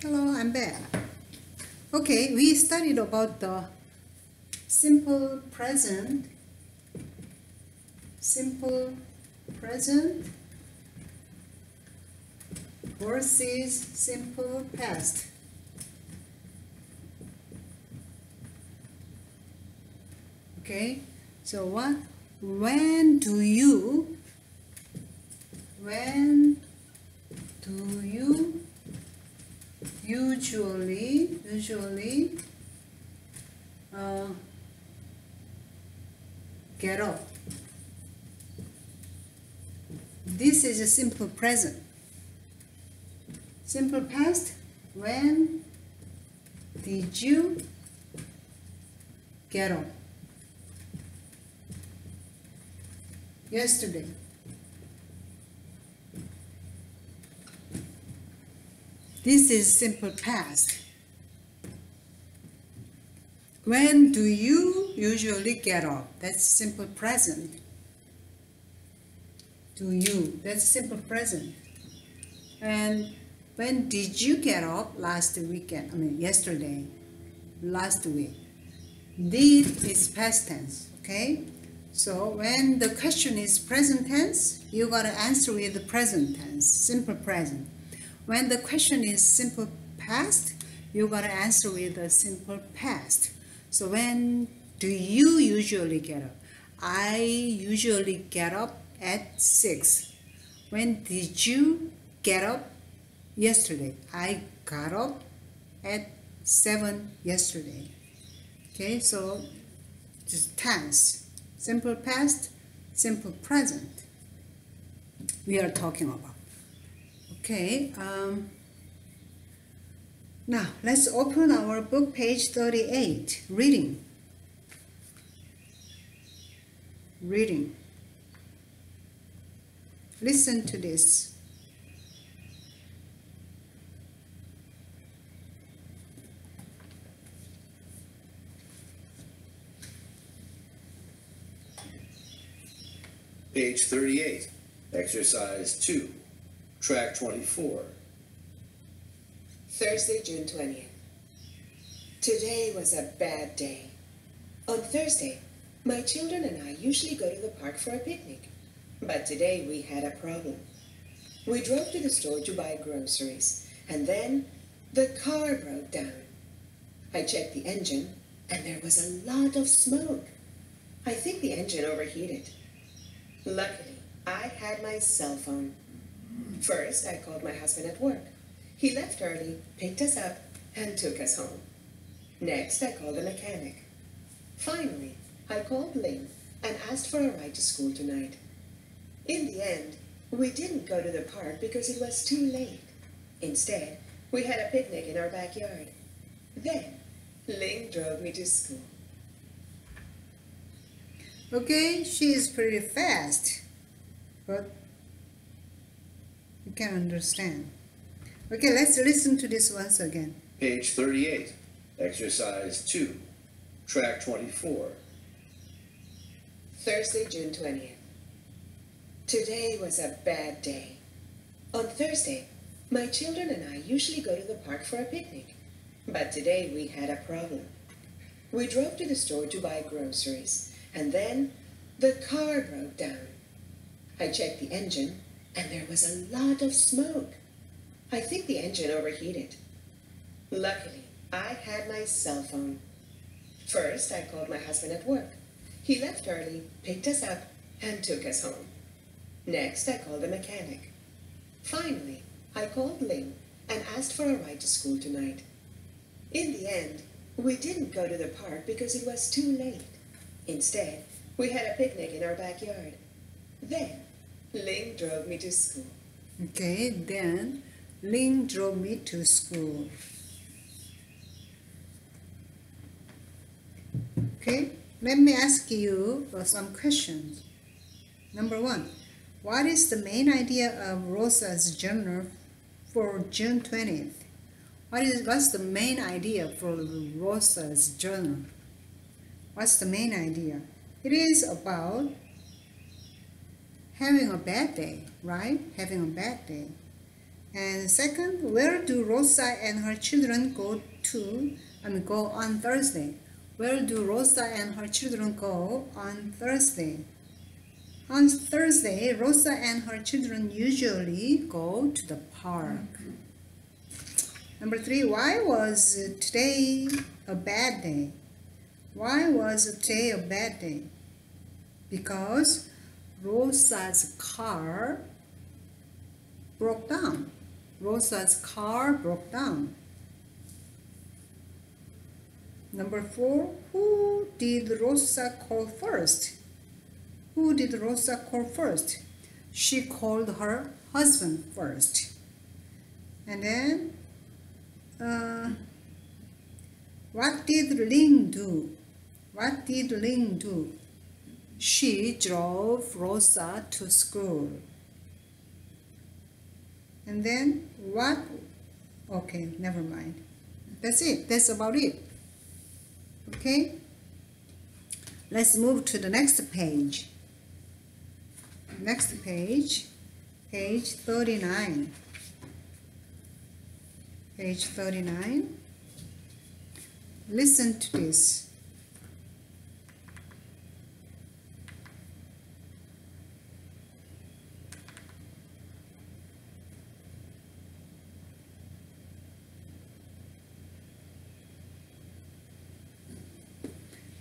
Hello, I'm back. Okay, we studied about the simple present, simple present versus simple past. Okay, so what, when do you, when do you usually usually uh, get up this is a simple present. Simple past when did you get up yesterday This is simple past. When do you usually get up? That's simple present. Do you? That's simple present. And when did you get up last weekend? I mean, yesterday, last week. Did is past tense, okay? So when the question is present tense, you gotta answer with the present tense, simple present. When the question is simple past, you gotta answer with a simple past. So when do you usually get up? I usually get up at 6. When did you get up yesterday? I got up at 7 yesterday. Okay, so just tense. Simple past, simple present. We are talking about. Okay, um, now let's open our book page 38, reading. Reading. Listen to this. Page 38, Exercise 2, Track 24. Thursday, June 20th. Today was a bad day. On Thursday, my children and I usually go to the park for a picnic. But today we had a problem. We drove to the store to buy groceries, and then the car broke down. I checked the engine, and there was a lot of smoke. I think the engine overheated. Luckily, I had my cell phone. First, I called my husband at work. He left early, picked us up, and took us home. Next, I called a mechanic. Finally, I called Ling and asked for a ride to school tonight. In the end, we didn't go to the park because it was too late. Instead, we had a picnic in our backyard. Then, Ling drove me to school. Okay, she is pretty fast, but you can understand. Okay, let's listen to this once again. Page 38, Exercise 2, Track 24. Thursday, June 20th. Today was a bad day. On Thursday, my children and I usually go to the park for a picnic. But today we had a problem. We drove to the store to buy groceries, and then the car broke down. I checked the engine, and there was a lot of smoke. I think the engine overheated. Luckily, I had my cell phone. First, I called my husband at work. He left early, picked us up, and took us home. Next, I called a mechanic. Finally, I called Ling and asked for a ride to school tonight. In the end, we didn't go to the park because it was too late. Instead, we had a picnic in our backyard. Then, Ling drove me to school. Okay, then Ling drove me to school. Okay, let me ask you some questions. Number one, what is the main idea of Rosa's journal for June 20th? What is what's the main idea for Rosa's journal? What's the main idea? It is about having a bad day, right? Having a bad day. And second, where do Rosa and her children go to? I mean, go on Thursday. Where do Rosa and her children go on Thursday? On Thursday, Rosa and her children usually go to the park. Number three, why was today a bad day? Why was today a bad day? Because Rosa's car broke down. Rosa's car broke down. Number four, who did Rosa call first? Who did Rosa call first? She called her husband first. And then, uh, what did Ling do? What did Ling do? She drove Rosa to school. And then what? Okay, never mind. That's it. That's about it. Okay? Let's move to the next page. Next page, page 39. Page 39. Listen to this.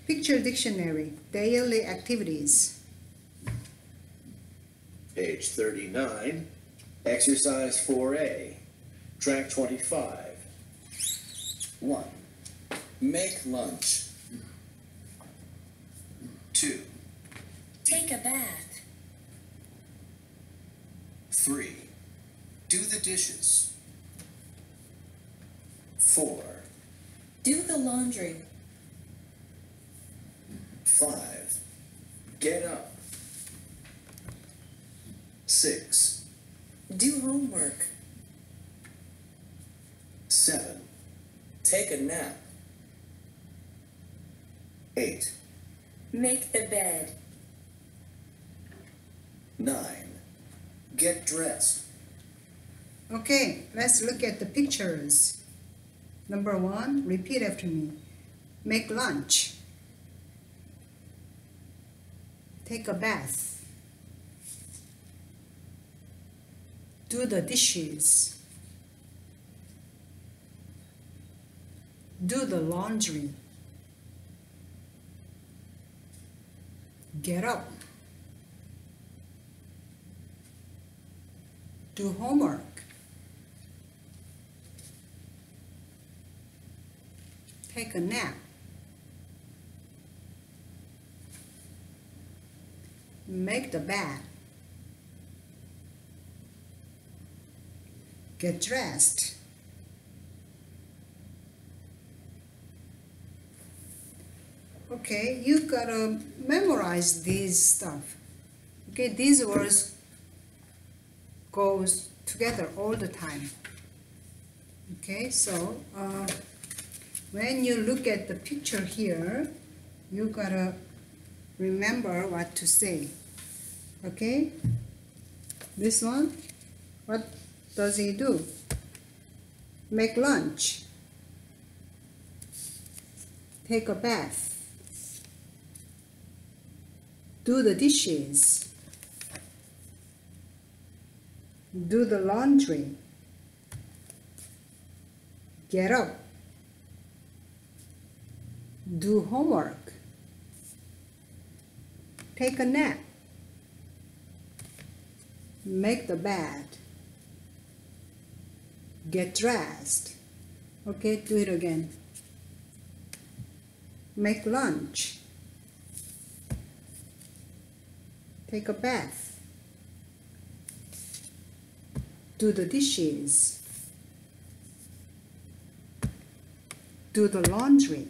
Picture Dictionary, Daily Activities. Page 39, Exercise 4A, Track 25. 1. Make lunch. 2. Take a bath. 3. Do the dishes. 4. Do the laundry. 5. Get up. 6. Do homework. 7. Take a nap. 8. Make the bed. 9. Get dressed. Okay, let's look at the pictures. Number one, repeat after me. Make lunch. Take a bath. Do the dishes. Do the laundry. Get up. Do homework. Take a nap. Make the bed. Get dressed. Okay, you gotta memorize these stuff. Okay, these words goes together all the time. Okay, so uh, when you look at the picture here, you gotta remember what to say. Okay? This one, what does he do? Make lunch. Take a bath. Do the dishes. Do the laundry. Get up. Do homework. Take a nap. Make the bed. Get dressed. Okay, do it again. Make lunch. Take a bath. Do the dishes. Do the laundry.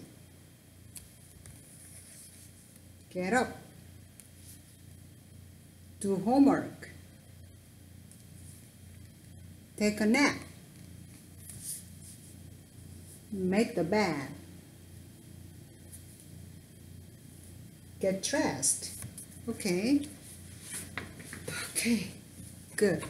Get up. Do homework. Take a nap. Make the bed. Get dressed. Okay. Okay. Good.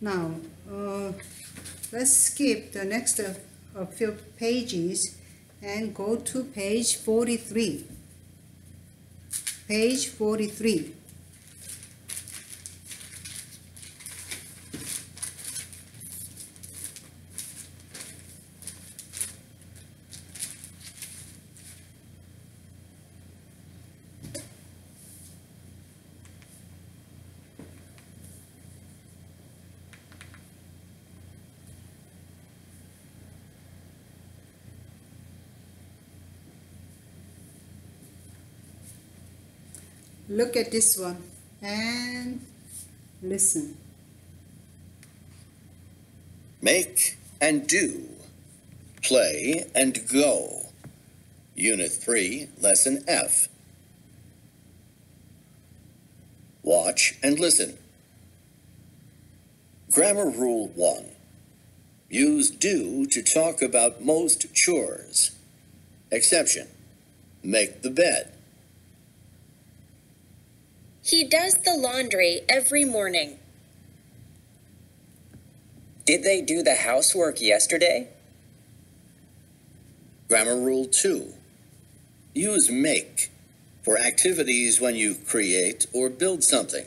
Now, uh, let's skip the next uh, a few pages and go to page 43. Page 43. Look at this one and listen. Make and do. Play and go. Unit 3, Lesson F. Watch and listen. Grammar Rule 1. Use do to talk about most chores. Exception. Make the bed. He does the laundry every morning. Did they do the housework yesterday? Grammar Rule 2. Use make for activities when you create or build something.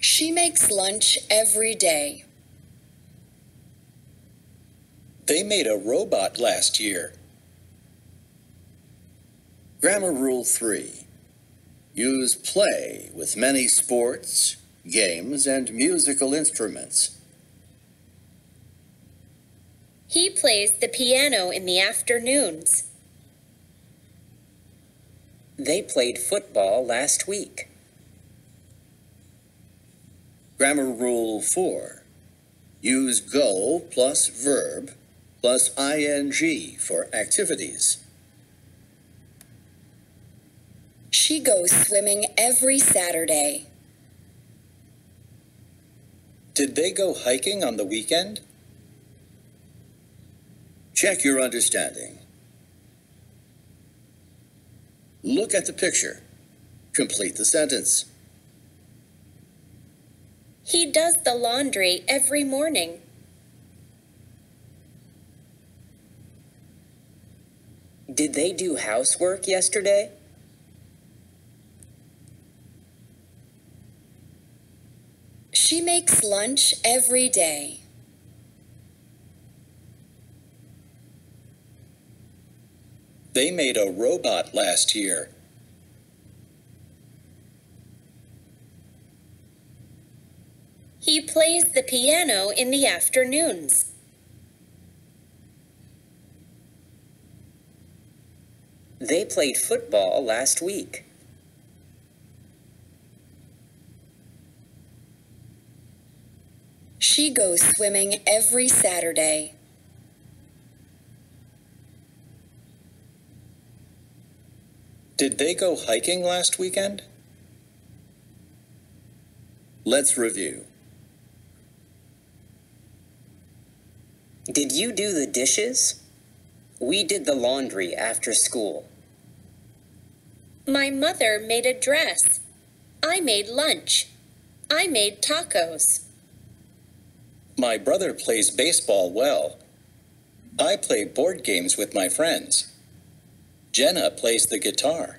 She makes lunch every day. They made a robot last year. Grammar Rule 3. Use play with many sports, games, and musical instruments. He plays the piano in the afternoons. They played football last week. Grammar Rule 4. Use go plus verb plus ing for activities. She goes swimming every Saturday. Did they go hiking on the weekend? Check your understanding. Look at the picture. Complete the sentence. He does the laundry every morning. Did they do housework yesterday? She makes lunch every day. They made a robot last year. He plays the piano in the afternoons. They played football last week. She goes swimming every Saturday. Did they go hiking last weekend? Let's review. Did you do the dishes? We did the laundry after school. My mother made a dress. I made lunch. I made tacos. My brother plays baseball well. I play board games with my friends. Jenna plays the guitar.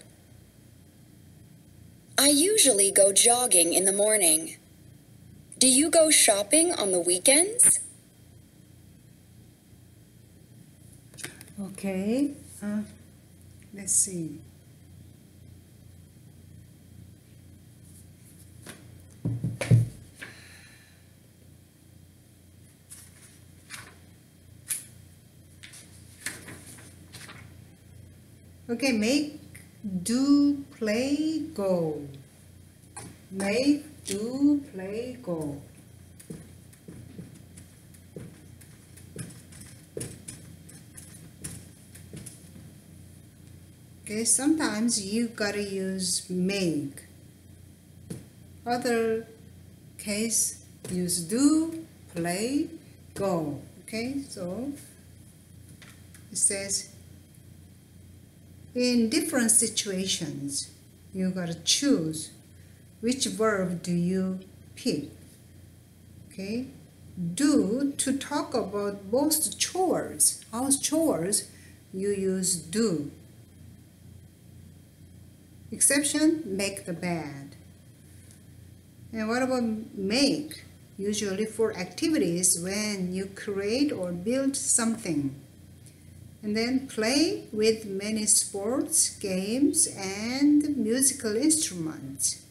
I usually go jogging in the morning. Do you go shopping on the weekends? Okay, uh, let's see. Okay, make, do, play, go. Make, do, play, go. Okay, sometimes you gotta use make. Other case use do, play, go. Okay, so it says in different situations you gotta choose which verb do you pick. Okay, do to talk about most chores, house chores, you use do. Exception, make the bed. And what about make? Usually for activities when you create or build something. And then play with many sports, games, and musical instruments.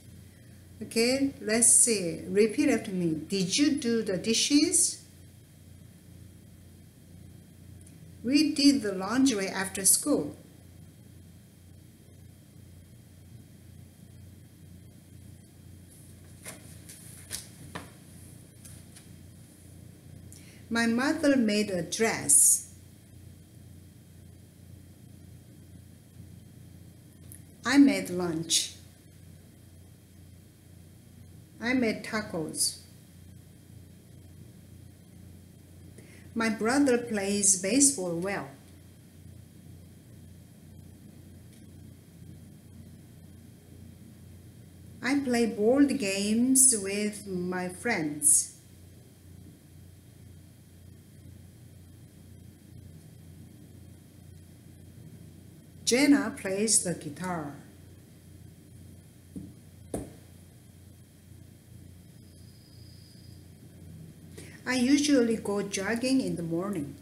Okay, let's see. Repeat after me. Did you do the dishes? We did the laundry after school. My mother made a dress. I made lunch. I made tacos. My brother plays baseball well. I play board games with my friends. Jenna plays the guitar. I usually go jogging in the morning.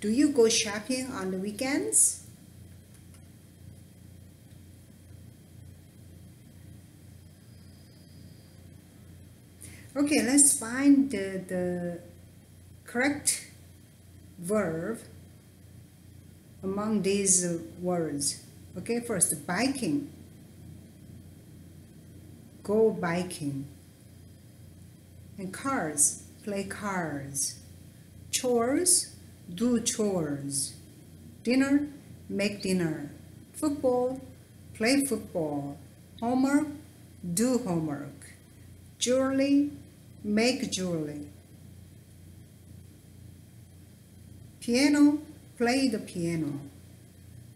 Do you go shopping on the weekends? Okay, let's find the, the correct verb among these words. Okay, first, biking. Go biking. And cars, play cars. Chores, do chores. Dinner, make dinner. Football, play football. Homework, do homework. Jewelry, make jewelry. Piano, play the piano.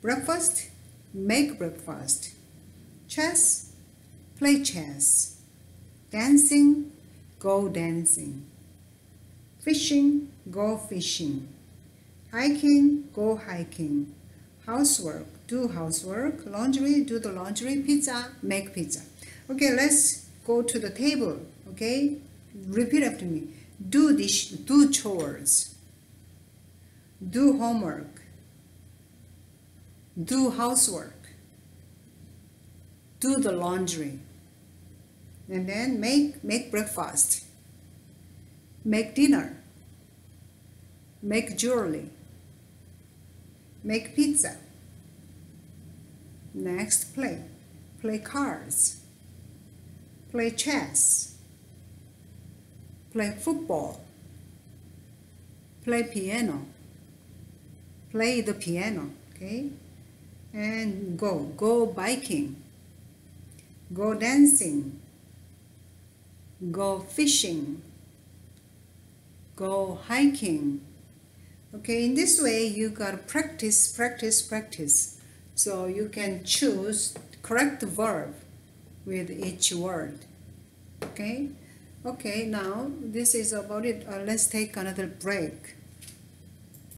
Breakfast, make breakfast. Chess, play chess. Dancing, go dancing. Fishing, go fishing. Hiking, go hiking. Housework, do housework. Laundry, do the laundry. Pizza, make pizza. Okay, let's go to the table. Okay, repeat after me. Do dish, do chores. Do homework. Do housework. Do the laundry. And then make make breakfast. Make dinner. Make jewelry. Make pizza. Next, play. Play cards. Play chess. Play football. Play piano. Play the piano, okay? And go. Go biking. Go dancing. Go fishing. Go hiking. Okay, in this way you gotta practice, practice, practice. So you can choose correct verb with each word. Okay? Okay, now this is about it. Uh, let's take another break.